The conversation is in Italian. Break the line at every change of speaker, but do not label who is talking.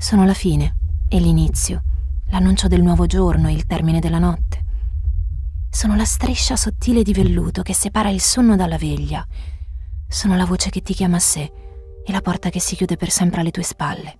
Sono la fine e l'inizio, l'annuncio del nuovo giorno e il termine della notte. Sono la striscia sottile di velluto che separa il sonno dalla veglia. Sono la voce che ti chiama a sé e la porta che si chiude per sempre alle tue spalle.